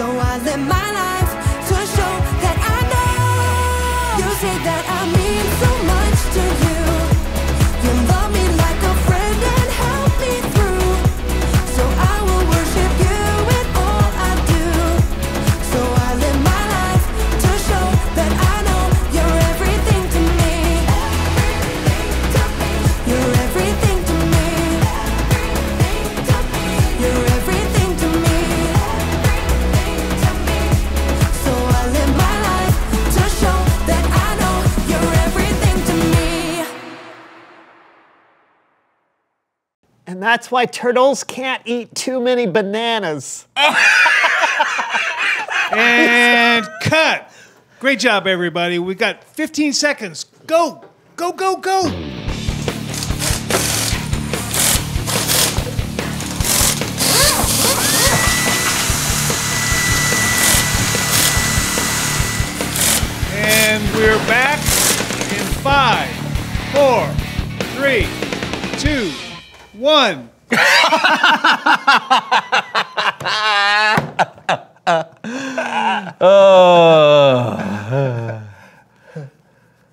So I live my life to show that I know. You say that And that's why turtles can't eat too many bananas. And cut. Great job, everybody. We got 15 seconds. Go, go, go, go. And we're back in five, four, one. Oh.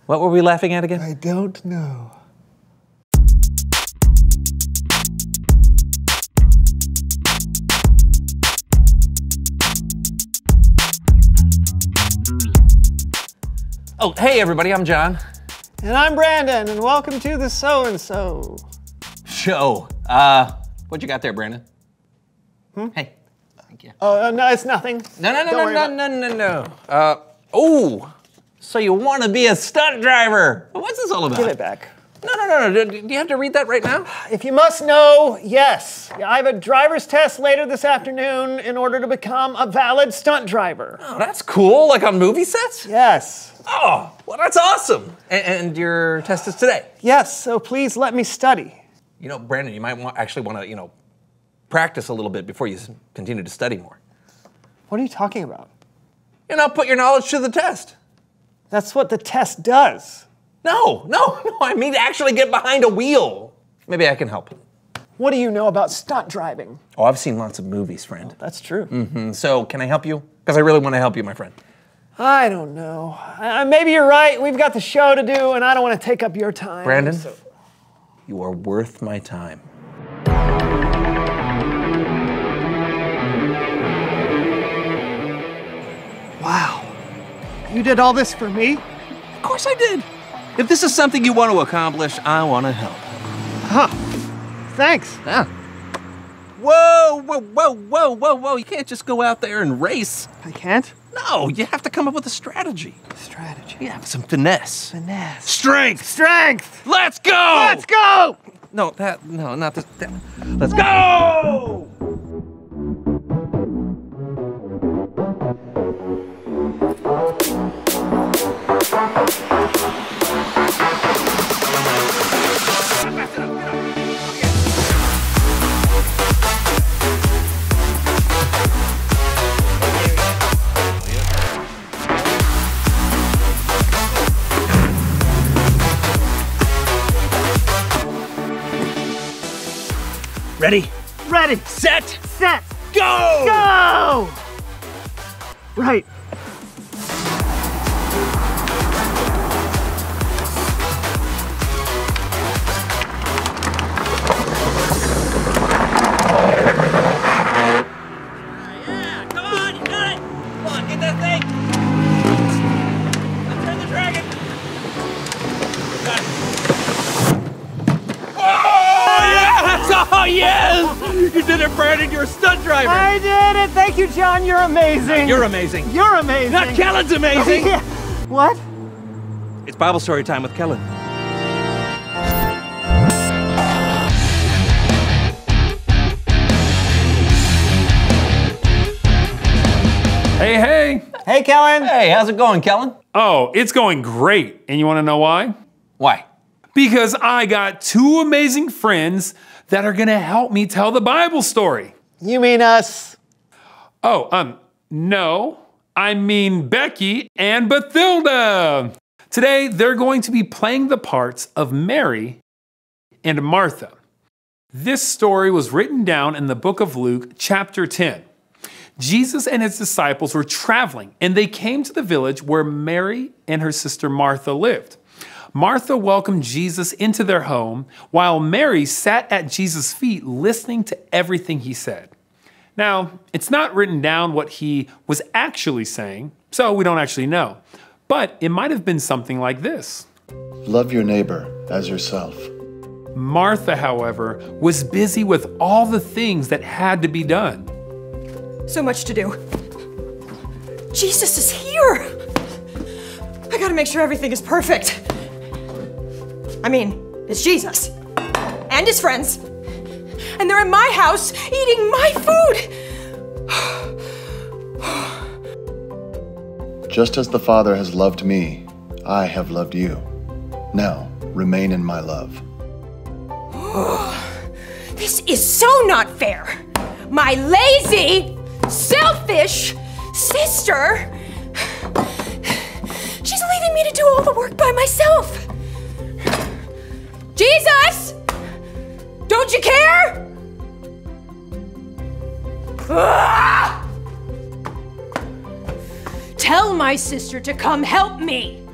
What were we laughing at again? I don't know. Oh, hey everybody, I'm John. And I'm Brandon, and welcome to the So and So. Show. Uh, what you got there, Brandon? Hey. Thank you. Oh, uh, no, it's nothing. No, no, no, Don't no, worry no, no, no, no. Uh, oh, so you want to be a stunt driver? What's this all about? Give it back. No, no, no, no. Do do you have to read that right now? If you must know, yes, I have a driver's test later this afternoon in order to become a valid stunt driver. Oh, that's cool. Like on movie sets? Yes. Oh, well, that's awesome. And, and your test is today. Yes, so please let me study. You know, Brandon, you might want, actually want to, you know, practice a little bit before you continue to study more. What are you talking about? You know, put your knowledge to the test. That's what the test does. No, no, no. I mean, to actually get behind a wheel. Maybe I can help. What do you know about stunt driving? Oh, I've seen lots of movies, friend. That's true. Mm -hmm. So, can I help you? Because I really want to help you, my friend. I don't know. Uh, maybe you're right. We've got the show to do, and I don't want to take up your time. Brandon, so- you are worth my time. Wow. You did all this for me? Of course I did. If this is something you want to accomplish, I want to help. Huh. Thanks. Yeah. Whoa, whoa, whoa, whoa, whoa, whoa. You can't just go out there and race. I can't? No, you have to come up with a strategy. Strategy. Yeah, some finesse. Finesse. Strength. Strength! Let's go! Let's go! No, that, no, not this. That. Let's go! Set. Set. Go! Go! Right. Yes! You did it, Brandon. You're a stunt driver. I did it. Thank you, John. You're amazing. You're amazing. You're amazing. Not Kellen's amazing. Yeah. What? It's Bible story time with Kellen. Hey, hey! Hey, Kellen. Hey, how's it going, Kellen? Oh, it's going great. And you want to know why? Why? Because I got two amazing friends that are going to help me tell the Bible story. You mean us? Oh, um, no. I mean Becky and Bathilda. Today, they're going to be playing the parts of Mary and Martha. This story was written down in the book of Luke, chapter 10. Jesus and his disciples were traveling, and they came to the village where Mary and her sister Martha lived. Martha welcomed Jesus into their home, while Mary sat at Jesus' feet listening to everything he said. Now, it's not written down what he was actually saying, so we don't actually know. But it might have been something like this. Love your neighbor as yourself. Martha, however, was busy with all the things that had to be done. So much to do. Jesus is here! I gotta make sure everything is perfect. I mean, it's Jesus. And his friends. And they're in my house eating my food! Just as the Father has loved me, I have loved you. Now, remain in my love. This is so not fair! My lazy, selfish sister! She's leaving me to do all the work by myself! Jesus! Don't you care? Ah! Tell my sister to come help me!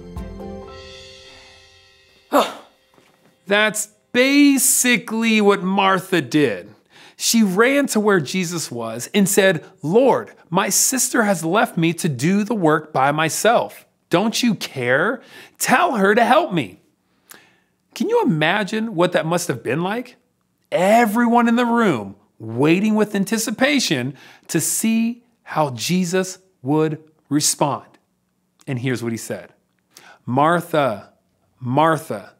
That's basically what Martha did. She ran to where Jesus was and said, Lord, my sister has left me to do the work by myself. Don't you care? Tell her to help me. Can you imagine what that must have been like? Everyone in the room waiting with anticipation to see how Jesus would respond. And here's what he said Martha, Martha,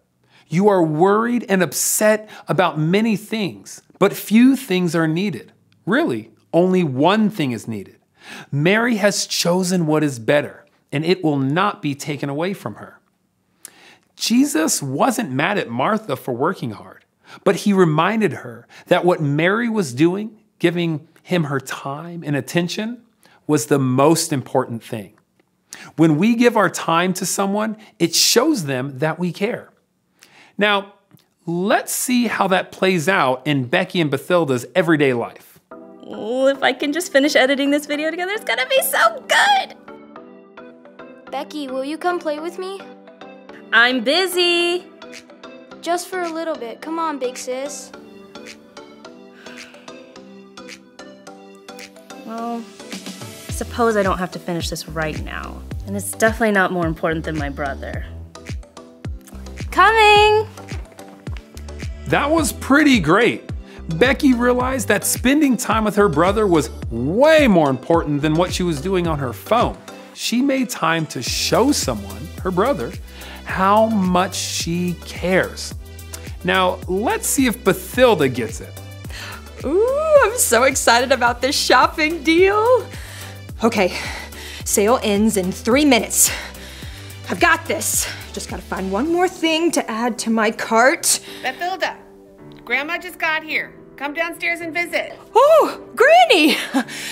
you are worried and upset about many things, but few things are needed. Really, only one thing is needed. Mary has chosen what is better, and it will not be taken away from her. Jesus wasn't mad at Martha for working hard, but he reminded her that what Mary was doing, giving him her time and attention, was the most important thing. When we give our time to someone, it shows them that we care. Now, let's see how that plays out in Becky and Bathilda's everyday life. Oh, if I can just finish editing this video together, it's gonna be so good! Becky, will you come play with me? I'm busy. Just for a little bit. Come on, big sis. Well, suppose I don't have to finish this right now. And it's definitely not more important than my brother. Coming! That was pretty great. Becky realized that spending time with her brother was way more important than what she was doing on her phone. She made time to show someone, her brother, how much she cares. Now, let's see if Bathilda gets it. Ooh, I'm so excited about this shopping deal. Okay, sale ends in three minutes. I've got this. Just gotta find one more thing to add to my cart. Bathilda, Grandma just got here. Come downstairs and visit. Oh, Granny!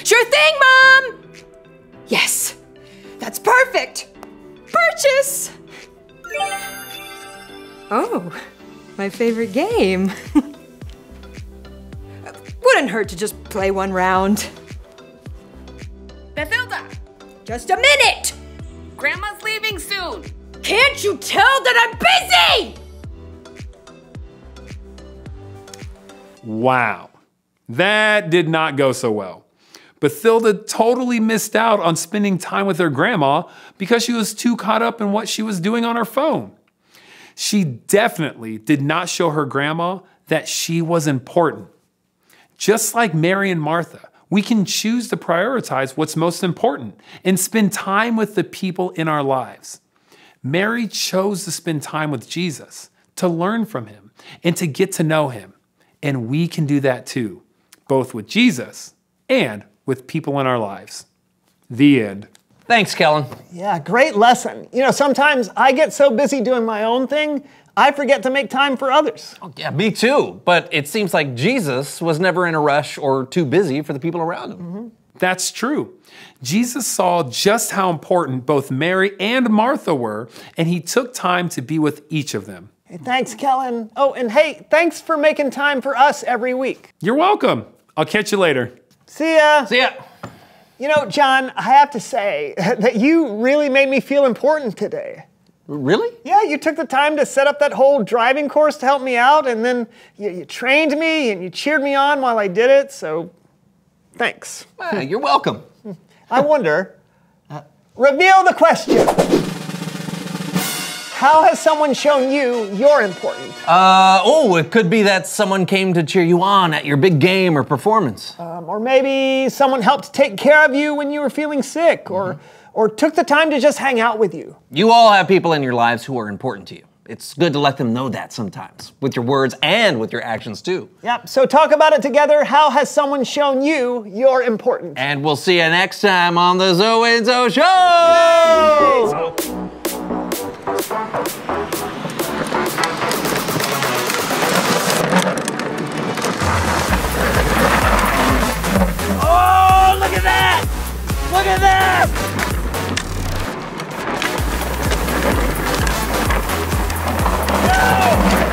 Sure thing, Mom! Yes, that's perfect! Purchase! Oh, my favorite game. Wouldn't hurt to just play one round. Bathilda, Just a minute! Grandma's leaving soon. Can't you tell that I'm busy? Wow, that did not go so well. Bathilda totally missed out on spending time with her grandma because she was too caught up in what she was doing on her phone. She definitely did not show her grandma that she was important. Just like Mary and Martha, we can choose to prioritize what's most important and spend time with the people in our lives. Mary chose to spend time with Jesus, to learn from him, and to get to know him. And we can do that too, both with Jesus and with people in our lives. The end. Thanks, Kellen. Yeah, great lesson. You know, sometimes I get so busy doing my own thing, I forget to make time for others. Oh, Yeah, me too. But it seems like Jesus was never in a rush or too busy for the people around him. Mm-hmm. That's true. Jesus saw just how important both Mary and Martha were, and he took time to be with each of them. Hey, thanks, Kellen. Oh, and hey, thanks for making time for us every week. You're welcome. I'll catch you later. See ya. See ya. You know, John, I have to say that you really made me feel important today. Really? Yeah, you took the time to set up that whole driving course to help me out, and then you, you trained me and you cheered me on while I did it, so thanks. Ah, you're welcome. I wonder, reveal the question. How has someone shown you you're important? Uh, oh, it could be that someone came to cheer you on at your big game or performance. Um, or maybe someone helped take care of you when you were feeling sick, or, or took the time to just hang out with you. You all have people in your lives who are important to you. It's good to let them know that sometimes, with your words and with your actions too. Yep, so talk about it together. How has someone shown you you're important? And we'll see you next time on the Zoe and Zo Show! Oh, look at that! Look at that! No!